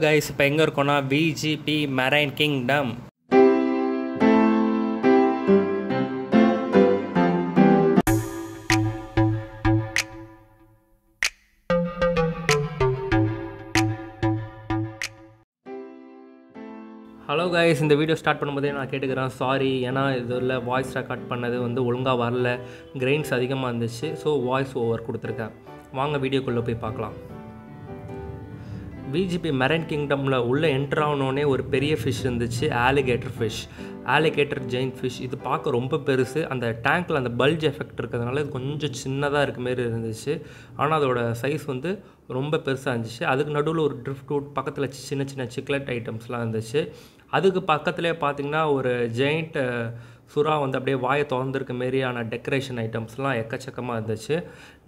Hello guys இப்போ எங்கே இருக்கோன்னா VGP marine kingdom hello guys இந்த வீடியோ ஸ்டார்ட் பண்ணும்போதே நான் கேட்டுக்கிறேன். சாரி ஏன்னா இதில் வாய்ஸ் ரெக்கார்ட் பண்ணது வந்து ஒழுங்காக வரல. கிரெயின்ஸ் அதிகமாக இருந்துச்சு ஸோ வாய்ஸ் ஓவர் கொடுத்துருக்கேன். வாங்க வீடியோக்குள்ளே போய் பார்க்கலாம். விஜிபி மெரைன் கிங்டமில் உள்ளே என்ட்ரு ஆனோடனே ஒரு பெரிய ஃபிஷ் இருந்துச்சு ஆலிகேட்டர் ஃபிஷ் ஆலிகேட்டர் ஜெயின் ஃபிஷ் இது பார்க்க ரொம்ப பெருசு. அந்த டேங்க்கில் அந்த பல்ஜ் எஃபெக்ட் இருக்கிறதுனால இது கொஞ்சம் சின்னதாக இருக்க மாரி இருந்துச்சு. ஆனால் அதோட சைஸ் வந்து ரொம்ப பெருசாக இருந்துச்சு. அதுக்கு நடுவில் ஒரு ட்ரிஃப்ட் ரூட் பக்கத்தில் சின்ன சின்ன சிக்லெட் ஐட்டம்ஸ்லாம் இருந்துச்சு. அதுக்கு பக்கத்துலேயே பார்த்தீங்கன்னா ஒரு ஜெயிண்ட் சுறா வந்து அப்படியே வாயை திறந்துருக்க மாரியான டெக்கரேஷன் ஐட்டம்ஸ்லாம் எக்கச்சக்கமாக இருந்துச்சு.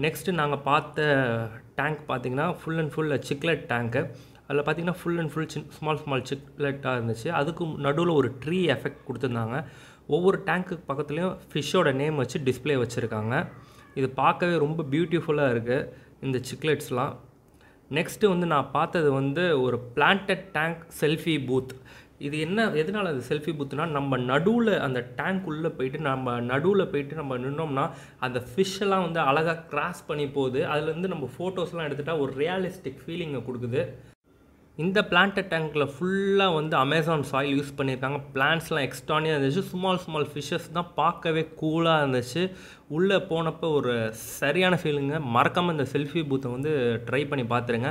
நெக்ஸ்ட்டு நாங்கள் பார்த்த டேங்க் பார்த்தீங்கன்னா ஃபுல் அண்ட் ஃபுல் சிக்லெட் டேங்க்கு அதில் பார்த்தீங்கன்னா ஃபுல் அண்ட் ஃபுல் சின் ஸ்மால் ஸ்மால் சிக்லெட்டாக இருந்துச்சு. அதுக்கு நடுவில் ஒரு ட்ரீ எஃபெக்ட் கொடுத்துருந்தாங்க. ஒவ்வொரு டேங்க்கு பக்கத்துலேயும் ஃபிஷ்ஷோட நேம் வச்சு டிஸ்பிளே வச்சுருக்காங்க. இது பார்க்கவே ரொம்ப பியூட்டிஃபுல்லாக இருக்குது இந்த சிக்லெட்ஸ்லாம் நெக்ஸ்ட்டு வந்து நான் பார்த்தது வந்து ஒரு பிளான்டட் டேங்க் செல்ஃபி பூத் இது என்ன எதனால் அது செல்ஃபி பூத்துனா நம்ம நடுவில் அந்த டேங்க் உள்ளே போயிட்டு நம்ம நடுவில் போயிட்டு நம்ம நின்னோம்னா அந்த ஃபிஷ்ஷெல்லாம் வந்து அழகாக கிராஸ் பண்ணி போகுது. அதுலேருந்து நம்ம ஃபோட்டோஸ்லாம் எடுத்துகிட்டா ஒரு ரியலிஸ்டிக் ஃபீலிங்கை கொடுக்குது. இந்த பிளான்ட் டேங்க்கில் ஃபுல்லாக வந்து அமேசான் சாயில் யூஸ் பண்ணியிருக்காங்க. பிளான்ட்ஸ்லாம் எக்ஸ்ட்ரானியாக இருந்துச்சு. ஸ்மால் ஸ்மால் ஃபிஷ்ஷஸ் தான் பார்க்கவே கூலாக இருந்துச்சு. உள்ளே போனப்போ ஒரு சரியான ஃபீலிங்க மறக்காமல் இந்த செல்ஃபி பூத்தை வந்து ட்ரை பண்ணி பார்த்துருங்க.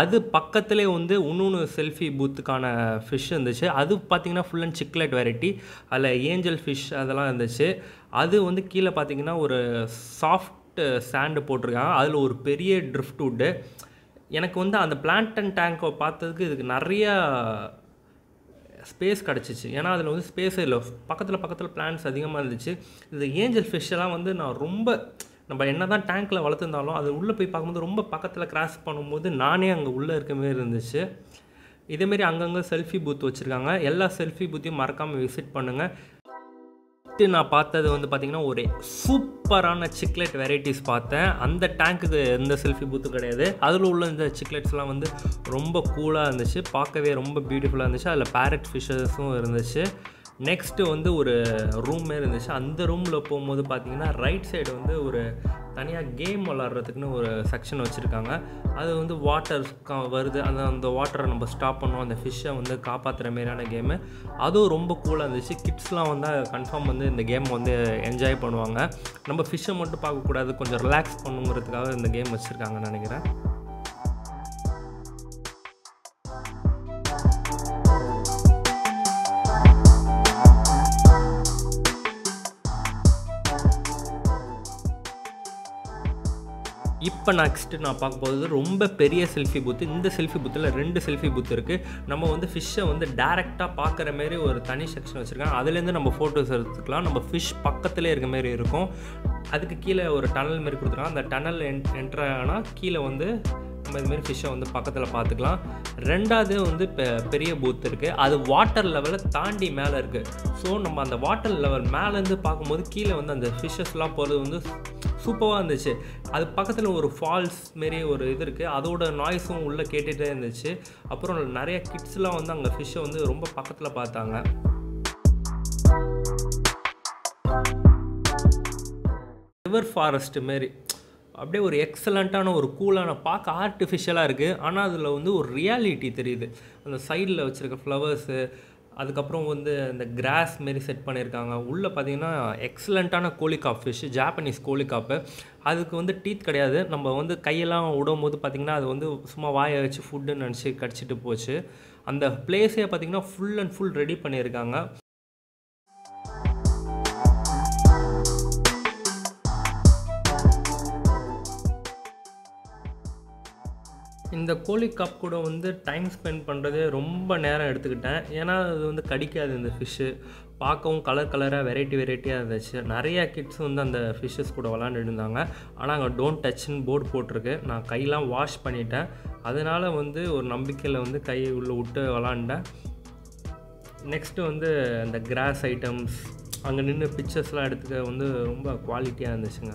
அது பக்கத்துலேயே வந்து இன்னொன்று செல்ஃபி பூத்துக்கான ஃபிஷ் இருந்துச்சு. அது பார்த்திங்கன்னா ஃபுல் அண்ட் சிக்லெட் வெரைட்டி அதில் ஏஞ்சல் ஃபிஷ் அதெல்லாம் இருந்துச்சு. அது வந்து கீழே பார்த்திங்கன்னா ஒரு சாஃப்ட் சாண்டு போட்டிருக்காங்க. அதில் ஒரு பெரிய ட்ரிஃப்ட் உட்டு எனக்கு வந்து அந்த பிளான்ட் அண்ட் டேங்கை பார்த்ததுக்கு இதுக்கு நிறையா ஸ்பேஸ் கிடச்சிச்சு. ஏன்னா அதில் வந்து ஸ்பேஸே இல்லை. பக்கத்தில் பக்கத்தில் பிளான்ஸ் அதிகமாக இருந்துச்சு. இது ஏஞ்சல் ஃபிஷ்ஷெல்லாம் வந்து நான் ரொம்ப நம்ம என்ன தான் டேங்க்கில் வளர்த்துருந்தாலும் அது உள்ளே போய் பார்க்கும்போது ரொம்ப பக்கத்தில் கிராஸ் பண்ணும்போது நானே அங்கே உள்ளே இருக்க மாரி இருந்துச்சு. இதேமாரி அங்கங்கே செல்ஃபி பூத் வச்சுருக்காங்க. எல்லா செல்ஃபி பூத்தையும் மறக்காமல் விசிட் பண்ணுங்கள் ஃபஸ்ட்டு நான் பார்த்தது வந்து பார்த்திங்கன்னா ஒரு சூப்பரான சிக்லெட் வெரைட்டிஸ் பார்த்தேன். அந்த டேங்க்குக்கு எந்த செல்ஃபி பூத்து கிடையாது. அதில் உள்ள இந்த சிக்லெட்ஸ்லாம் வந்து ரொம்ப கூலாக இருந்துச்சு. பார்க்கவே ரொம்ப பியூட்டிஃபுல்லாக இருந்துச்சு. அதில் பேரட் ஃபிஷஸும் இருந்துச்சு. நெக்ஸ்ட்டு வந்து ஒரு ரூம் மாரி இருந்துச்சு. அந்த ரூமில் போகும்போது பார்த்தீங்கன்னா ரைட் சைடு வந்து ஒரு தனியாக கேம் விளாட்றதுக்குன்னு ஒரு செக்ஷன் வச்சுருக்காங்க. அது வந்து வாட்டர் வருது. அந்த அந்த வாட்டரை நம்ம ஸ்டாப் பண்ணோம். அந்த ஃபிஷ்ஷை வந்து காப்பாற்றுற மாரியான கேமு அதுவும் ரொம்ப கூலாக இருந்துச்சு. கிட்ஸ்லாம் வந்து கன்ஃபார்ம் வந்து இந்த கேம் வந்து என்ஜாய் பண்ணுவாங்க. நம்ம ஃபிஷ்ஷை மட்டும் பார்க்கக்கூடாது. கொஞ்சம் ரிலாக்ஸ் பண்ணுங்கிறதுக்காக இந்த கேம் வச்சுருக்காங்கன்னு நினைக்கிறேன். இப்போ நெக்ஸ்ட்டு நான் பார்க்க போகிறது ரொம்ப பெரிய செல்ஃபி பூத்து இந்த செல்ஃபி பூத்தில் ரெண்டு செல்ஃபி பூத் இருக்குது நம்ம வந்து ஃபிஷ்ஷை வந்து டேரெக்டாக பார்க்குற மாரி ஒரு தனி செக்ஷன் வச்சுருக்காங்க. அதுலேருந்து நம்ம ஃபோட்டோஸ் எடுத்துக்கலாம். நம்ம ஃபிஷ் பக்கத்துலேயே இருக்க மாரி இருக்கும். அதுக்கு கீழே ஒரு டனல் மாரி கொடுத்துருக்காங்க. அந்த டனல் என் என்ட்ரு ஆனால் கீழே வந்து நம்ம இதுமாரி ஃபிஷ்ஷை வந்து பக்கத்தில் பார்த்துக்கலாம். ரெண்டாவது வந்து பெ பெரிய பூத் இருக்குது அது வாட்டர் லெவலை தாண்டி மேலே இருக்குது ஸோ நம்ம அந்த வாட்டர் லெவல் மேலேருந்து பார்க்கும்போது கீழே வந்து அந்த ஃபிஷ்ஷஸ்லாம் போகிறது வந்து சூப்பராக இருந்துச்சு. அது பக்கத்தில் ஒரு ஃபால்ஸ் மாரி ஒரு இது இருக்குது அதோட நாய்ஸும் உள்ளே கேட்டுகிட்டே இருந்துச்சு. அப்புறம் நிறைய கிட்ஸ்லாம் வந்து அங்கே ஃபிஷ்ஷை வந்து ரொம்ப பக்கத்தில் பார்த்தாங்க. ரிவர் ஃபாரஸ்ட் மாரி. அப்படியே ஒரு எக்ஸலண்ட்டான ஒரு கூலான பார்க்க ஆர்டிஃபிஷியலாக இருக்குது ஆனால் அதில் வந்து ஒரு ரியாலிட்டி தெரியுது. அந்த சைடில் வச்சுருக்க ஃப்ளவர்ஸு அதுக்கப்புறம் வந்து இந்த கிராஸ் மாரி செட் பண்ணியிருக்காங்க உள்ளே பார்த்தீங்கன்னா எக்ஸலண்ட்டான கோழிகாப் ஃபிஷ் ஜாப்பனீஸ் கோலிகாப்பு அதுக்கு வந்து டீத் கிடையாது. நம்ம வந்து கையெல்லாம் விடும் போது பார்த்திங்கன்னா அது வந்து சும்மா வாயை வச்சு ஃபுட்டுன்னு நினச்சி கடிச்சிட்டு போச்சு. அந்த பிளேஸே பார்த்திங்கன்னா ஃபுல் அண்ட் ஃபுல் ரெடி பண்ணியிருக்காங்க இந்த கோழி கப் கூட வந்து டைம் ஸ்பெண்ட் பண்ணுறதே ரொம்ப நேரம் எடுத்துக்கிட்டேன். ஏன்னா அது வந்து கடிக்காது இந்த ஃபிஷ்ஷு பார்க்கவும் கலர் கலராக வெரைட்டி வெரைட்டியாக இருந்துச்சு. நிறையா கிட்ஸ் வந்து அந்த ஃபிஷ்ஷஸ் கூட விளாண்டுட்டு இருந்தாங்க. ஆனால் அங்கே டோன்ட் டச்னு போர்டு போட்டிருக்கு. நான் கையெல்லாம் வாஷ் பண்ணிட்டேன். அதனால் வந்து ஒரு நம்பிக்கையில் வந்து கையை உள்ளே விட்டு விளாண்டேன். நெக்ஸ்ட்டு வந்து அந்த கிராஸ் ஐட்டம்ஸ் அங்கே நின்று பிக்சர்ஸ்லாம் எடுத்துக்க வந்து ரொம்ப குவாலிட்டியாக இருந்துச்சுங்க.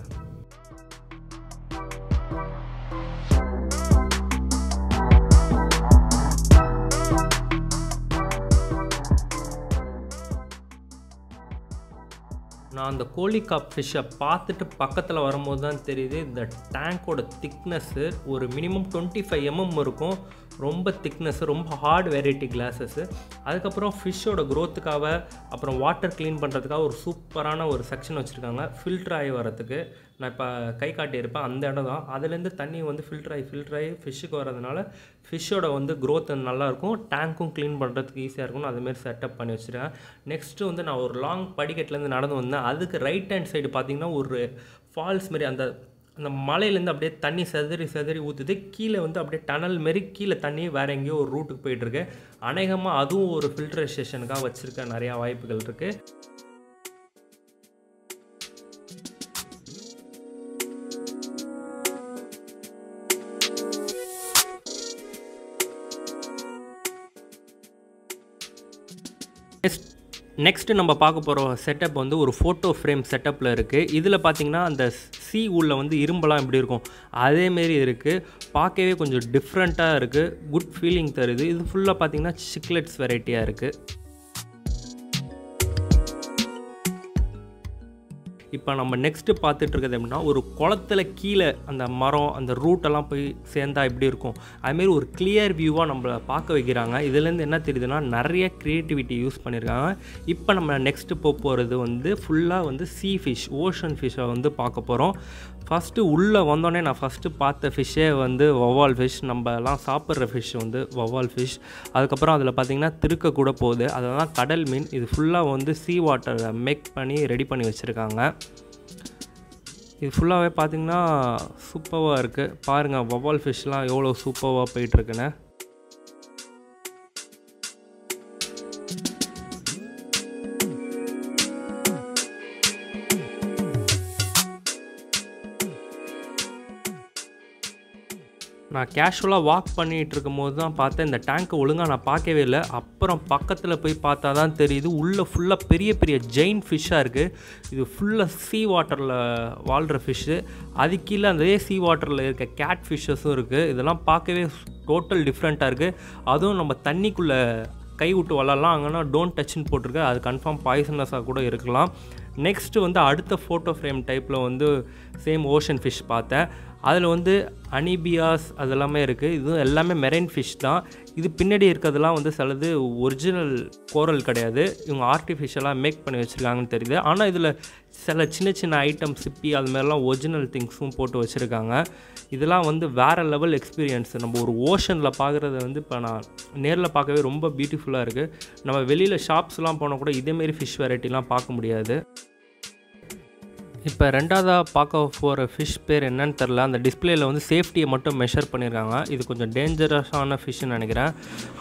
நான் அந்த கோழிகாப் ஃபிஷ்ஷை பார்த்துட்டு பக்கத்தில் வரும்போது தான் தெரியுது இந்த டேங்கோட திக்னஸ்ஸு ஒரு மினிமம் டுவெண்ட்டி ஃபைவ் எம்எம் இருக்கும். ரொம்ப திக்னஸ் ரொம்ப ஹார்ட் வெரைட்டி கிளாஸஸ்ஸு அதுக்கப்புறம் ஃபிஷ்ஷோட க்ரோத்துக்காக அப்புறம் வாட்டர் க்ளீன் பண்ணுறதுக்காக ஒரு சூப்பரான ஒரு செக்ஷன் வச்சுருக்காங்க ஃபில்டர் ஆகி வரத்துக்கு நான் இப்போ கை காட்டியிருப்பேன் அந்த இடம் தான். அதுலேருந்து தண்ணி வந்து ஃபில்டர் ஆகி ஃபில்டர் ஆகி ஃபிஷ்ஷுக்கு வரதுனால ஃபிஷ்ஷோட வந்து க்ரோத் நல்லாயிருக்கும் டேங்க்கும் க்ளீன் பண்ணுறதுக்கு ஈஸியாக இருக்கும்னு அதுமாரி செட்டப் பண்ணி வச்சுருக்கேன் நெக்ஸ்ட்டு வந்து நான் ஒரு லாங் படிக்கட்டுலேருந்து நடந்து வந்தேன். அதுக்கு ரைட் ஹேண்ட் சைடு பார்த்திங்கன்னா ஒரு ஃபால்ஸ் மாரி அந்த அந்த மலையிலேருந்து அப்படியே தண்ணி செதறி செதறி ஊற்றுது கீழே வந்து அப்படியே டனல் மாரி கீழே தண்ணி வேறு எங்கேயோ ஒரு ரூட்டுக்கு போயிட்டுருக்கு. அநேகமாக அதுவும் ஒரு ஃபில்ட்ரேஷனுக்காக வச்சுருக்க நிறையா வாய்ப்புகள் இருக்குது நெக்ஸ்ட் நெக்ஸ்ட்டு நம்ம பார்க்க போகிற செட்டப் வந்து ஒரு ஃபோட்டோ ஃப்ரேம் செட்டப்பில் இருக்குது இதில் பார்த்தீங்கன்னா அந்த சி உள்ள வந்து இரும்பெல்லாம் எப்படி இருக்கும்? அதேமாரி இருக்குது பார்க்கவே கொஞ்சம் டிஃப்ரெண்ட்டாக இருக்குது குட் ஃபீலிங் தருது. இது ஃபுல்லாக பார்த்தீங்கன்னா சிக்லெட்ஸ் வெரைட்டியாக இருக்குது இப்போ நம்ம நெக்ஸ்ட்டு பார்த்துட்டு இருக்கிறது எப்படின்னா ஒரு குளத்துல கீழே அந்த மரம் அந்த ரூட்டெல்லாம் போய் சேர்ந்தா எப்படி இருக்கும்? அதுமாரி ஒரு கிளியர் வியூவாக நம்மளை பார்க்க வைக்கிறாங்க. இதுலேருந்து என்ன தெரியுதுன்னா நிறைய க்ரியேட்டிவிட்டி யூஸ் பண்ணியிருக்காங்க இப்போ நம்ம நெக்ஸ்ட்டு போக போகிறது வந்து ஃபுல்லாக வந்து சீ ஃபிஷ் ஓஷன் ஃபிஷ்ஷை வந்து பார்க்க போகிறோம் ஃபஸ்ட்டு உள்ளே வந்தோடனே நான் ஃபஸ்ட்டு பார்த்த ஃபிஷ்ஷே வந்து வவ்வால் ஃபிஷ் நம்ம எல்லாம் சாப்பிட்ற ஃபிஷ் வந்து வவ்வால் ஃபிஷ் அதுக்கப்புறம் அதில் பார்த்திங்கன்னா திருக்க கூட போகுது. அதெல்லாம் கடல் மீன். இது ஃபுல்லாக வந்து சீ வாட்டரை மேக் பண்ணி ரெடி பண்ணி வச்சுருக்காங்க. இது ஃபுல்லாகவே பார்த்திங்கன்னா சூப்பராக இருக்குது பாருங்கள் வவால் ஃபிஷ்லாம் எவ்வளோ சூப்பராக போயிட்டுருக்குன்னு நான் கேஷுவலாக வாக் பண்ணிகிட்டு இருக்கும்போது தான் பார்த்தேன் இந்த டேங்க்கை ஒழுங்காக நான் பார்க்கவே இல்லை. அப்புறம் பக்கத்தில் போய் பார்த்தா தான் தெரியுது உள்ளே ஃபுல்லாக பெரிய பெரிய ஜெயின் ஃபிஷ்ஷாக இருக்குது இது ஃபுல்லாக சீ வாட்டரில் வாழ்கிற ஃபிஷ்ஷு அது கீழே அதே சீ வாட்டரில் இருக்க கேட் ஃபிஷ்ஷஸும் இருக்குது இதெல்லாம் பார்க்கவே டோட்டல் டிஃப்ரெண்ட்டாக இருக்குது அதுவும் நம்ம தண்ணிக்குள்ளே கை விட்டு வளரலாம். அங்கன்னா டோன்ட் டச்னு போட்டிருக்கு. அது கன்ஃபார்ம் பாய்சனஸாக கூட இருக்கலாம். நெக்ஸ்ட்டு வந்து அடுத்த ஃபோட்டோ ஃப்ரேம் டைப்பில் வந்து சேம் ஓஷன் ஃபிஷ் பார்த்தேன். அதில் வந்து அனிபியாஸ் அதெல்லாமே இருக்குது இதுவும் எல்லாமே மெரைன் ஃபிஷ் தான். இது பின்னாடி இருக்கிறதெல்லாம் வந்து சிலது ஒரிஜினல் கோரல் கிடையாது. இவங்க ஆர்டிஃபிஷியலாக மேக் பண்ணி வச்சுருக்காங்கன்னு தெரியுது. ஆனால் இதில் சில சின்ன சின்ன ஐட்டம் சிப்பி அது மாதிரிலாம் ஒரிஜினல் திங்ஸும் போட்டு வச்சுருக்காங்க. இதெல்லாம் வந்து வேறு லெவல் எக்ஸ்பீரியன்ஸ் நம்ம ஒரு ஓஷனில் பார்க்குறது வந்து இப்போ நான் நேரில் பார்க்கவே ரொம்ப பியூட்டிஃபுல்லாக இருக்குது நம்ம வெளியில் ஷாப்ஸ்லாம் போனால் கூட இதேமாரி ஃபிஷ் வெரைட்டிலாம் பார்க்க முடியாது. இப்போ ரெண்டாவதாக பார்க்க போகிற ஃபிஷ் பேர் என்னன்னு தெரில. அந்த டிஸ்பிளேயில் வந்து சேஃப்டியை மட்டும் மெஷர் பண்ணியிருக்காங்க. இது கொஞ்சம் டேஞ்சரஸான ஃபிஷ்ஷுன்னு நினைக்கிறேன்.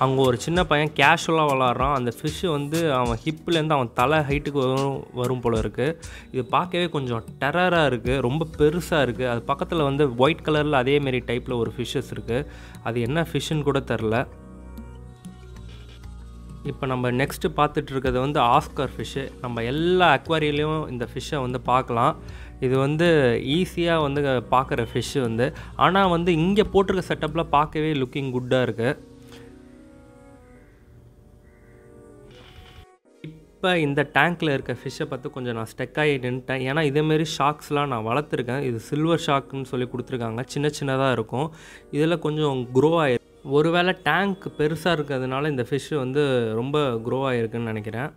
அங்கே ஒரு சின்ன பையன் கேஷுவலாக விளாட்றான். அந்த ஃபிஷ்ஷு வந்து அவன் ஹிப்லேருந்து அவன் தலை ஹைட்டுக்கு வரும் வரும் போல் இருக்குது இது பார்க்கவே கொஞ்சம் டெரராக இருக்குது ரொம்ப பெருசாக இருக்குது அது பக்கத்தில் வந்து ஒயிட் கலரில் அதேமாரி டைப்பில் ஒரு ஃபிஷ்ஷஸ் இருக்குது அது என்ன ஃபிஷ்ஷுன்னு கூட தெரில. இப்போ நம்ம நெக்ஸ்ட்டு பார்த்துட்டு இருக்கிறது வந்து ஆஸ்கர் ஃபிஷ்ஷு நம்ம எல்லா அக்வாரியிலையும் இந்த ஃபிஷ்ஷை வந்து பார்க்கலாம். இது வந்து ஈஸியாக வந்து பார்க்குற ஃபிஷ்ஷு வந்து. ஆனால் வந்து இங்கே போட்டிருக்க செட்டப்பில் பார்க்கவே லுக்கிங் குட்டாக இருக்குது இப்போ இந்த டேங்க்கில் இருக்க ஃபிஷ்ஷை பார்த்து கொஞ்சம் நான் ஸ்டெக் ஆகி நின்ட்டேன் ஏன்னா இதேமாரி ஷாக்ஸ்லாம் நான் வளர்த்துருக்கேன். இது சில்வர் ஷாக்குன்னு சொல்லி கொடுத்துருக்காங்க. சின்ன சின்னதாக இருக்கும். இதில் கொஞ்சம் க்ரோ ஆகி ஒருவேளை டேங்க் பெருசாக இருக்கிறதுனால இந்த ஃபிஷ்ஷு வந்து ரொம்ப க்ரோ ஆகிருக்குன்னு நினைக்கிறேன்.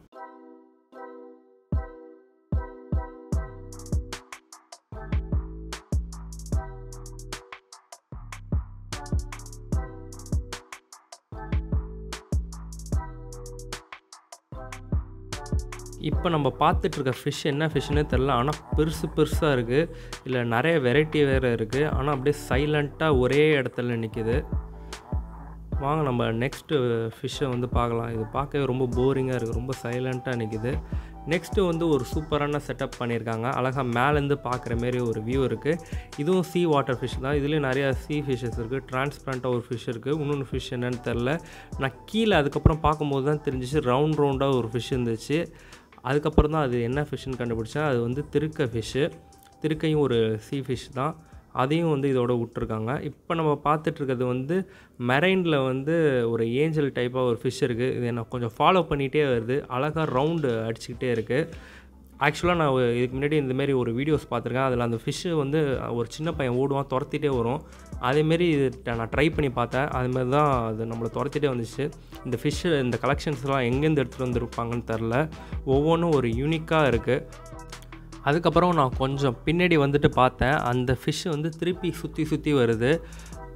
இப்போ நம்ம பார்த்துட்ருக்க ஃபிஷ் என்ன ஃபிஷ்னே தெரில ஆனால் பெருசு பெருசாக இருக்குது இல்லை நிறைய வெரைட்டி வேறு இருக்குது ஆனால் அப்படியே சைலண்ட்டாக ஒரே இடத்துல நிற்கிது வாங்க நம்ம நெக்ஸ்ட்டு ஃபிஷ்ஷை வந்து பார்க்கலாம். இது பார்க்கவே ரொம்ப போரிங்காக இருக்குது ரொம்ப சைலண்ட்டாக நிற்கிது நெக்ஸ்ட்டு வந்து ஒரு சூப்பரான செட்டப் பண்ணியிருக்காங்க. அழகாக மேலேருந்து பார்க்குற மாரி ஒரு வியூ இருக்குது இதுவும் சீ வாட்டர் ஃபிஷ் தான். இதுலேயும் நிறையா சீ ஃபிஷ்ஷஸ் இருக்குது டிரான்ஸ்பரண்ட்டாக ஒரு ஃபிஷ் இருக்குது இன்னொன்று ஃபிஷ் என்னன்னு தெரில நான் கீழே அதுக்கப்புறம் பார்க்கும்போது தான் தெரிஞ்சிச்சு ரவுண்ட் ரவுண்டாக ஒரு ஃபிஷ் இருந்துச்சு. அதுக்கப்புறம் தான் அது என்ன ஃபிஷ்ஷுன்னு கண்டுபிடிச்சேன். அது வந்து திருக்க ஃபிஷ்ஷு திருக்கையும் ஒரு சீ ஃபிஷ் தான். அதையும் வந்து இதோட விட்ருக்காங்க இப்போ நம்ம பார்த்துட்ருக்கிறது வந்து மெரைனில் வந்து ஒரு ஏஞ்சல் டைப்பாக ஒரு ஃபிஷ் இருக்குது இது என்ன கொஞ்சம் ஃபாலோ பண்ணிகிட்டே வருது. அழகாக ரவுண்டு அடிச்சுக்கிட்டே இருக்குது ஆக்சுவலாக நான் இதுக்கு முன்னாடி இந்தமாரி ஒரு வீடியோஸ் பார்த்துருக்கேன். அதில் அந்த ஃபிஷ்ஷு வந்து ஒரு சின்ன பையன் ஓடுவான் துரத்திட்டே வரும். அதேமாரி இது நான் ட்ரை பண்ணி பார்த்தேன். அதுமாரி தான் அது நம்மளை துரத்திட்டே வந்துச்சு. இந்த ஃபிஷ்ஷு இந்த கலெக்ஷன்ஸ்லாம் எங்கேருந்து எடுத்துகிட்டு வந்திருப்பாங்கன்னு தெரில ஒவ்வொன்றும் ஒரு யூனிக்காக இருக்குது அதுக்கப்புறம் நான் கொஞ்சம் பின்னாடி வந்துட்டு பார்த்தேன். அந்த ஃபிஷ் வந்து திருப்பி சுற்றி சுற்றி வருது.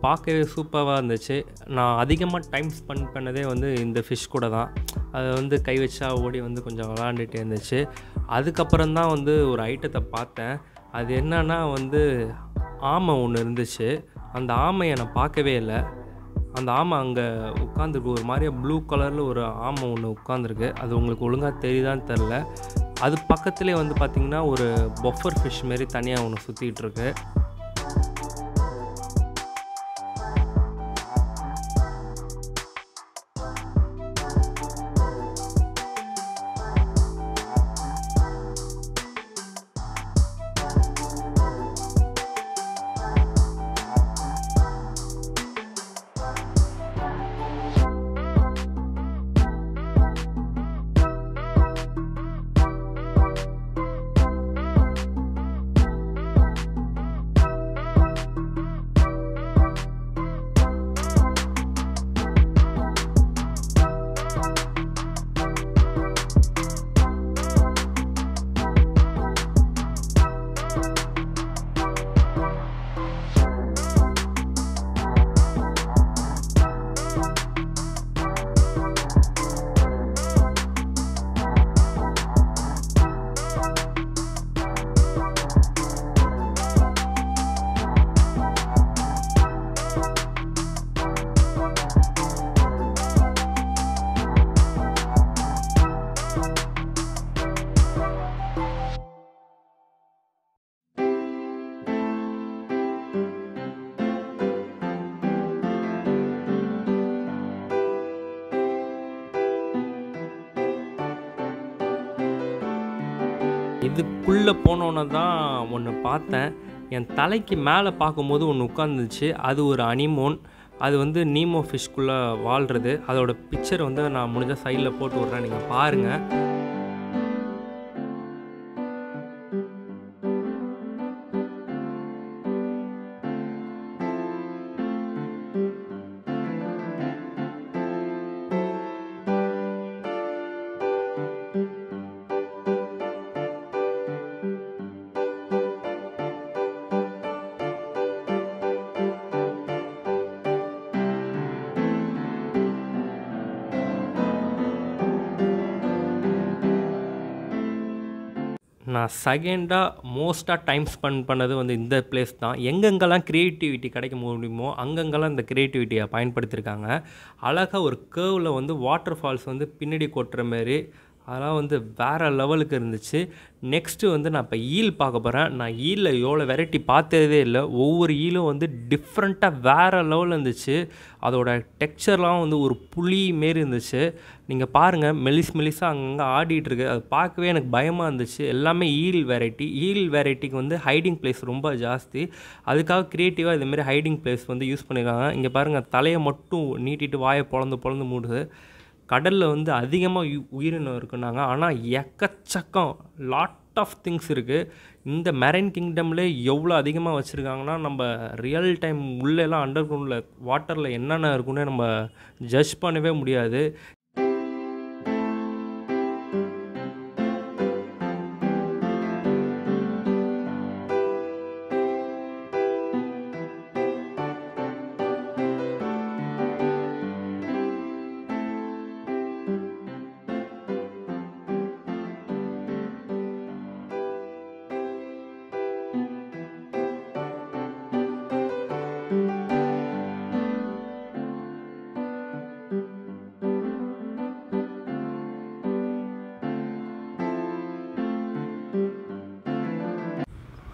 பார்க்கவே சூப்பராக இருந்துச்சு. நான் அதிகமாக டைம் ஸ்பெண்ட் பண்ணதே வந்து இந்த ஃபிஷ் கூட தான். அது வந்து கை வச்சா ஓடி வந்து கொஞ்சம் விளாண்டுட்டே இருந்துச்சு. அதுக்கப்புறம் தான் வந்து ஒரு ஐட்டத்தை பார்த்தேன். அது என்னன்னா வந்து ஆமை ஒன்று இருந்துச்சு. அந்த ஆமையை நான் பார்க்கவே இல்லை. அந்த ஆமை அங்கே உட்காந்துருக்கு ஒரு மாதிரியே ப்ளூ கலரில் ஒரு ஆமை ஒன்று உட்காந்துருக்கு அது உங்களுக்கு ஒழுங்காக தெரியுதான்னு தெரில அது பக்கத்துலேயே வந்து பார்த்திங்கன்னா ஒரு பொஃபர் ஃபிஷ் மாரி தனியாக ஒன்று சுற்றிட்டு இருக்குது இதுக்குள்ளே போனோன்னே தான் ஒன்று பார்த்தேன். என் தலைக்கு மேலே பார்க்கும்போது ஒன்று உட்காந்துச்சு அது ஒரு அனிமோன் அது வந்து நீமோ ஃபிஷ்குள்ளே வாழ்கிறது அதோட பிக்சர் வந்து நான் முடிஞ்ச சைடில் போட்டு விட்றேன். நீங்கள் பாருங்கள் நான் செகண்டாக மோஸ்ட்டாக டைம் ஸ்பெண்ட் பண்ணது வந்து இந்த பிளேஸ் தான். எங்கெங்கெல்லாம் க்ரியேட்டிவிட்டி கிடைக்க முடியுமோ அங்கங்கெல்லாம் இந்த க்ரியேட்டிவிட்டியை பயன்படுத்தியிருக்காங்க அழகாக ஒரு கேர்வில் வந்து வாட்டர் ஃபால்ஸ் வந்து பின்னாடி கொட்டுற மாதிரி அதெல்லாம் வந்து வேறு லெவலுக்கு இருந்துச்சு. நெக்ஸ்ட்டு வந்து நான் இப்போ ஈல் பார்க்க போகிறேன் நான் ஈலில் எவ்வளோ வெரைட்டி பார்த்ததே இல்லை. ஒவ்வொரு ஈலும் வந்து டிஃப்ரெண்ட்டாக வேறு லெவலில் இருந்துச்சு. அதோட டெக்ஸ்சர்லாம் வந்து ஒரு புளி மாரி இருந்துச்சு. நீங்கள் பாருங்கள் மெலிஸ் மெலிஸாக அங்கங்கே ஆடிட்டுருக்கு அது பார்க்கவே எனக்கு பயமாக இருந்துச்சு. எல்லாமே ஈல் வெரைட்டி ஈல் வெரைட்டிக்கு வந்து ஹைடிங் பிளேஸ் ரொம்ப ஜாஸ்தி. அதுக்காக க்ரியேட்டிவாக இதுமாரி ஹைடிங் பிளேஸ் வந்து யூஸ் பண்ணியிருக்காங்க இங்கே பாருங்கள் தலையை மட்டும் நீட்டிட்டு வாயை பொழந்து பொழந்து மூடுது. கடலில் வந்து அதிகமாக உயிரினம் இருக்குன்னாங்க ஆனால் எக்கச்சக்கம் லாட் ஆஃப் திங்ஸ் இருக்குது இந்த மெரைன் கிங்டம்லே எவ்வளோ அதிகமாக வச்சுருக்காங்கன்னா நம்ம ரியல் டைம் உள்ளெல்லாம் அண்டர் கிரவுண்டில் வாட்டரில் என்னென்ன இருக்குன்னு நம்ம ஜட்ஜ் பண்ணவே முடியாது.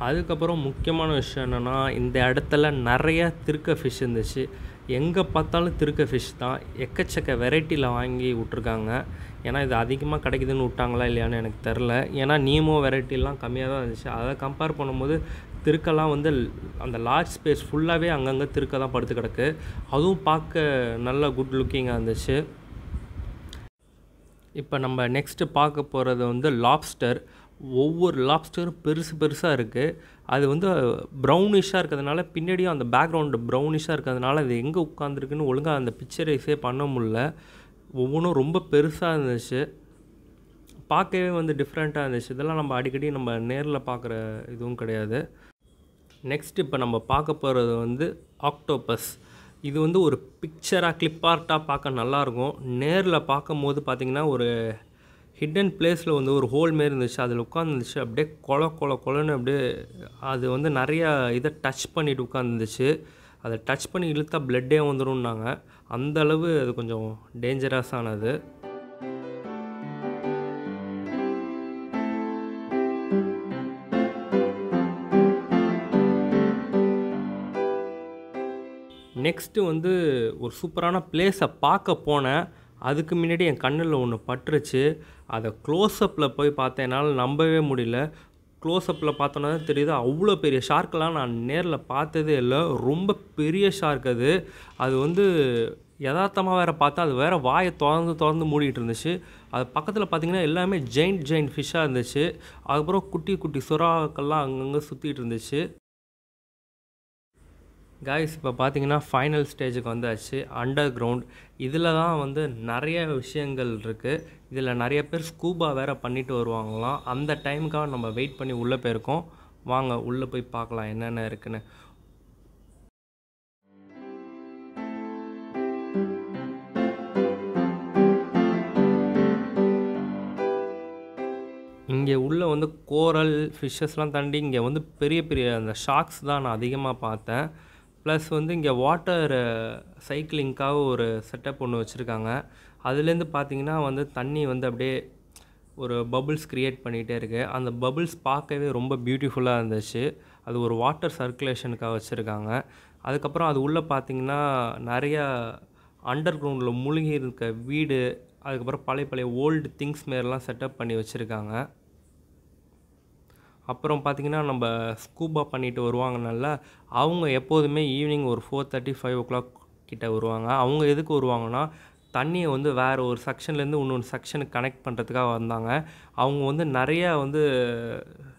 அதுக்கப்புறம் முக்கியமான விஷயம் என்னென்னா இந்த இடத்துல நிறைய திருக்க ஃபிஷ் இருந்துச்சு. எங்கே பார்த்தாலும் திருக்க ஃபிஷ் தான். எக்கச்சக்க வெரைட்டியில் வாங்கி விட்ருக்காங்க ஏன்னா இது அதிகமாக கிடைக்குதுன்னு விட்டாங்களா இல்லையான்னு எனக்கு தெரில. ஏன்னா நீமோ வெரைட்டிலாம் கம்மியாக தான் இருந்துச்சு. அதை கம்பேர் பண்ணும்போது திருக்கெல்லாம் வந்து அந்த லார்ஜ் ஸ்பேஸ் ஃபுல்லாகவே அங்கங்கே திருக்க தான் படுத்து கிடக்கு. அதுவும் பார்க்க நல்ல குட் லுக்கிங்காக இருந்துச்சு. இப்போ நம்ம நெக்ஸ்ட்டு பார்க்க போகிறது வந்து லாப்ஸ்டர் ஒவ்வொரு லாப்ஸ்டரும் பெருசு பெருசாக இருக்குது அது வந்து ப்ரௌனிஷாக இருக்கிறதுனால பின்னாடியும் அந்த பேக்ரவுண்டு ப்ரௌனிஷாக இருக்கிறதுனால அது எங்கே உட்காந்துருக்குன்னு ஒழுங்காக அந்த பிக்சரைஸே பண்ண முடில ஒவ்வொன்றும் ரொம்ப பெருசாக இருந்துச்சு. பார்க்கவே வந்து டிஃப்ரெண்ட்டாக இருந்துச்சு. இதெல்லாம் நம்ம அடிக்கடி நம்ம நேரில் பார்க்குற இதுவும் கிடையாது. நெக்ஸ்ட் இப்போ நம்ம பார்க்க போகிறது வந்து ஆக்டோபஸ் இது வந்து ஒரு பிக்சராக கிளிப் ஆர்ட்டாக பார்க்க நல்லாயிருக்கும் நேரில் பார்க்கும்போது பார்த்திங்கன்னா ஒரு ஹிடன் பிளேஸில் வந்து ஒரு ஹோல் மாரி இருந்துச்சு. அதில் உட்காந்துருந்துச்சு அப்படியே கொல கொல கொலன்னு அப்படியே அது வந்து நிறையா இதை டச் பண்ணிட்டு உட்காந்துருந்துச்சு அதை டச் பண்ணி இழுத்தா பிளட்டே வந்துடும்னாங்க அந்த அளவு அது கொஞ்சம் டேஞ்சரஸானது நெக்ஸ்ட்டு வந்து ஒரு சூப்பரான பிளேஸை பார்க்க போனேன். அதுக்கு முன்னாடி என் கண்ணில் ஒன்று பட்டுருச்சு. அதை க்ளோஸ்அப்பில் போய் பார்த்தேன். என்னால் நம்பவே முடியல. க்ளோஸ்அப்பில் பார்த்தோன்னா தான் தெரியுது. அவ்வளோ பெரிய ஷார்க்கெல்லாம் நான் நேரில் பார்த்ததே இல்லை. ரொம்ப பெரிய ஷார்க் அது. அது வந்து யதார்த்தமாக வேறு பார்த்தா அது வேறு வாயை திறந்து திறந்து மூடிட்டு இருந்துச்சு. அது பக்கத்தில் பார்த்தீங்கன்னா எல்லாமே ஜெயிண்ட் ஜெயிண்ட் ஃபிஷ்ஷாக இருந்துச்சு. அதுக்கப்புறம் குட்டி குட்டி சுறாக்கள்லாம் அங்கங்கே சுற்றிட்டு இருந்துச்சு. காய்ஸ் இப்போ பார்த்தீங்கன்னா ஃபைனல் ஸ்டேஜுக்கு வந்தாச்சு அண்டர் கிரவுண்ட் இதில் தான் வந்து நிறைய விஷயங்கள் இருக்குது இதில் நிறைய பேர் ஸ்கூபா வேறு பண்ணிட்டு வருவாங்களாம். அந்த டைமுக்காக நம்ம வெயிட் பண்ணி உள்ளே போயிருக்கோம். வாங்க உள்ளே போய் பார்க்கலாம் என்னென்ன இருக்குன்னு. இங்கே உள்ளே வந்து கோரல் ஃபிஷ்ஷஸ்லாம் தாண்டி இங்கே வந்து பெரிய பெரிய அந்த ஷார்க்ஸ் தான் நான் அதிகமாக பார்த்தேன். ப்ளஸ் வந்து இங்கே வாட்டர் சைக்கிளிங்க்காக ஒரு செட்டப் ஒன்று வச்சுருக்காங்க. அதுலேருந்து பார்த்தீங்கன்னா வந்து தண்ணி வந்து அப்படியே ஒரு பபுள்ஸ் க்ரியேட் பண்ணிகிட்டே இருக்குது அந்த பபுள்ஸ் பார்க்கவே ரொம்ப பியூட்டிஃபுல்லாக இருந்துச்சு. அது ஒரு வாட்டர் சர்க்குலேஷனுக்காக வச்சுருக்காங்க. அதுக்கப்புறம் அது உள்ளே பார்த்தீங்கன்னா நிறையா அண்டர் கிரவுண்டில் மூழ்கி இருக்க வீடு அதுக்கப்புறம் பழைய பழைய ஓல்டு திங்ஸ் மாரிலாம் செட்டப் பண்ணி வச்சுருக்காங்க. அப்புறம் பார்த்திங்கன்னா நம்ம ஸ்கூபா பண்ணிட்டு வருவாங்கனால அவங்க எப்போதுமே ஈவினிங் ஒரு four thirty five o'clock கிட்டே வருவாங்க. அவங்க எதுக்கு வருவாங்கன்னா தண்ணியை வந்து வேறு ஒரு செக்ஷன்லேருந்து இன்னொன்று செக்ஷனுக்கு கனெக்ட் பண்ணுறதுக்காக வந்தாங்க. அவங்க வந்து நிறையா வந்து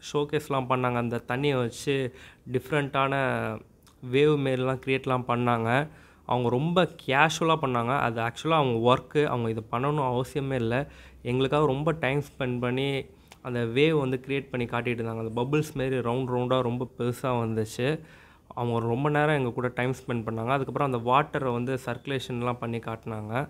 ஷோகேஸ்லாம் பண்ணாங்க. அந்த தண்ணியை வச்சு டிஃப்ரெண்ட்டான வேவ் மாரிலாம் க்ரியேட்லாம் பண்ணாங்க. அவங்க ரொம்ப கேஷுவலாக பண்ணாங்க. அது ஆக்சுவலாக அவங்க ஒர்க்கு அவங்க இது பண்ணணும் அவசியமே இல்லை. எங்களுக்காக ரொம்ப டைம் ஸ்பெண்ட் பண்ணி அந்த வேவ் வந்து க்ரியேட் பண்ணி காட்டிகிட்டு இருந்தாங்க. அந்த பபுள்ஸ் மாரி ரவுண்ட் ரவுண்டாக ரொம்ப பெருசாக வந்துச்சு. அவங்க ரொம்ப நேரம் எங்கள் கூட டைம் ஸ்பெண்ட் பண்ணாங்க. அதுக்கப்புறம் அந்த வாட்டரை வந்து சர்க்குலேஷன்லாம் பண்ணி காட்டினாங்க.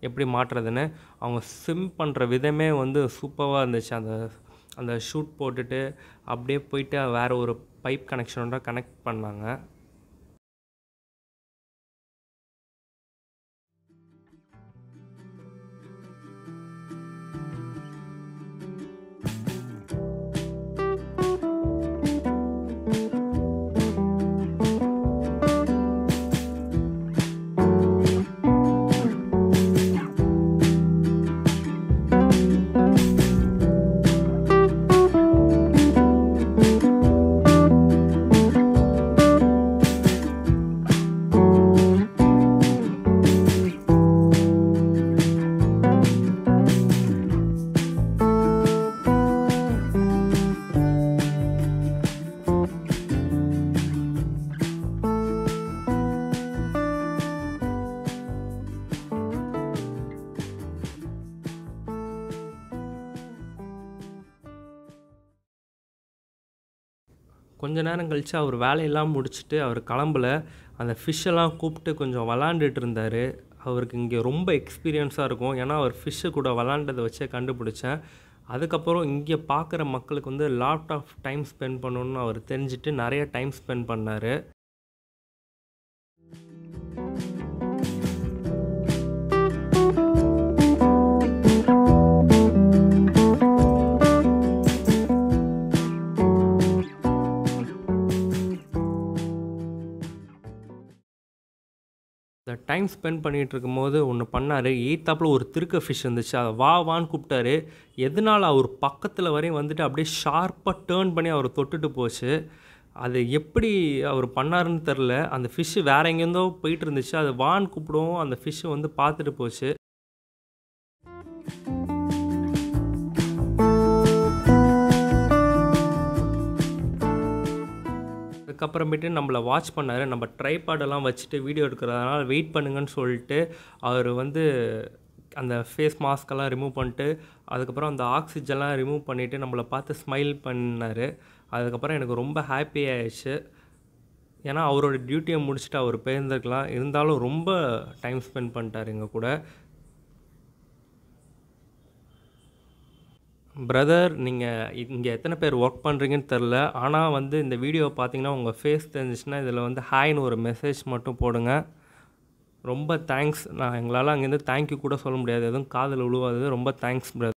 எப்படி மாட்டுறதுன்னு அவங்க ஸ்விம் பண்ணுற விதமே வந்து சூப்பராக இருந்துச்சு. அந்த அந்த ஷூட் போட்டுட்டு அப்படியே போயிட்டு வேறு ஒரு பைப் கனெக்ஷனோட கனெக்ட் பண்ணாங்க. கொஞ்ச நேரம் கழித்து அவர் வேலையெல்லாம் முடிச்சுட்டு அவர் கிளம்பல. அந்த ஃபிஷ்ஷெல்லாம் கூப்பிட்டு கொஞ்சம் விளாண்டுட்டு இருந்தார். அவருக்கு இங்கே ரொம்ப எக்ஸ்பீரியன்ஸாக இருக்கும். ஏன்னா அவர் ஃபிஷ்ஷு கூட விளாண்டதை வச்சே கண்டுபிடிச்சேன். அதுக்கப்புறம் இங்கே பார்க்குற மக்களுக்கு வந்து லாட் ஆஃப் டைம் ஸ்பெண்ட் பண்ணணும்னு அவர் தெரிஞ்சுட்டு நிறைய டைம் ஸ்பெண்ட் பண்ணார். இந்த டைம் ஸ்பெண்ட் பண்ணிகிட்டு இருக்கும்போது ஒன்று பண்ணார். எய்த்தாப்பில் ஒரு திருக்க ஃபிஷ் இருந்துச்சு. அதை வா வான்னு கூப்பிட்டாரு. எதனால் அவர் பக்கத்தில் வரையும் வந்துட்டு அப்படியே ஷார்ப்பாக டேர்ன் பண்ணி அவர் தொட்டுட்டு போச்சு. அது எப்படி அவர் பண்ணாருன்னு தெரில அந்த ஃபிஷ்ஷு வேறு எங்கேருந்தோ போயிட்டு இருந்துச்சு. அது வான் கூப்பிடவும் அந்த ஃபிஷ்ஷு வந்து பார்த்துட்டு போச்சு. அதுக்கப்புறமேட்டு நம்மளை வாட்ச் பண்ணார். நம்ம ட்ரைபாடெல்லாம் வச்சுட்டு வீடியோ எடுக்கிறதுனால வெயிட் பண்ணுங்கன்னு சொல்லிட்டு அவர் வந்து அந்த ஃபேஸ் மாஸ்கெல்லாம் ரிமூவ் பண்ணிட்டு அதுக்கப்புறம் அந்த ஆக்சிஜன்லாம் ரிமூவ் பண்ணிவிட்டு நம்மளை பார்த்து ஸ்மைல் பண்ணார். அதுக்கப்புறம் எனக்கு ரொம்ப ஹாப்பி ஆயிடுச்சு. ஏன்னா அவரோட டியூட்டியை முடிச்சுட்டு அவர் போயிருந்துருக்கலாம். இருந்தாலும் ரொம்ப டைம் ஸ்பெண்ட் பண்ணிட்டார் எங்கள் கூட. பிரதர் நீங்கள் இங்கே எத்தனை பேர் ஒர்க் பண்ணுறீங்கன்னு தெரில. ஆனால் வந்து இந்த வீடியோ பார்த்தீங்கன்னா உங்கள் ஃபேஸ் தெரிஞ்சிச்சுன்னா இதில் வந்து ஹாய்னு ஒரு மெசேஜ் மட்டும் போடுங்க. ரொம்ப தேங்க்ஸ் நான் எங்களால் அங்கேருந்து தேங்க்யூ கூட சொல்ல முடியாது. எதுவும் காதில் விழுவாது ரொம்ப தேங்க்ஸ் பிரதர்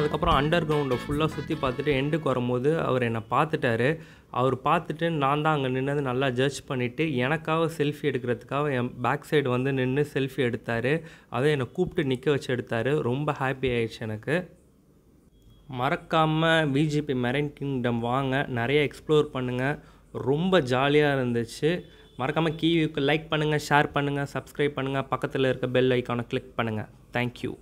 அதுக்கப்புறம் அண்டர் கிரவுண்டை ஃபுல்லாக சுற்றி பார்த்துட்டு எண்டுக்கு வரும்போது அவர் என்னை பார்த்துட்டாரு. அவர் பார்த்துட்டு நான் தான் அங்கே நின்னது நல்லா ஜட்ஜ் பண்ணிவிட்டு எனக்காக செல்ஃபி எடுக்கிறதுக்காக என் பேக் சைடு வந்து நின்று செல்ஃபி எடுத்தார். அதை என்னை கூப்பிட்டு நிற்க வச்சு எடுத்தார். ரொம்ப ஹாப்பி ஆயிடுச்சு எனக்கு. மறக்காமல் பிஜேபி மெரைன் கிங்டம் வாங்க. நிறைய எக்ஸ்ப்ளோர் பண்ணுங்கள் ரொம்ப ஜாலியாக இருந்துச்சு. மறக்காமல் கீவிக்கு லைக் பண்ணுங்கள் ஷேர் பண்ணுங்கள் சப்ஸ்கிரைப் பண்ணுங்கள் பக்கத்தில் இருக்க பெல் ஐக்கானை கிளிக் பண்ணுங்கள் தேங்க்யூ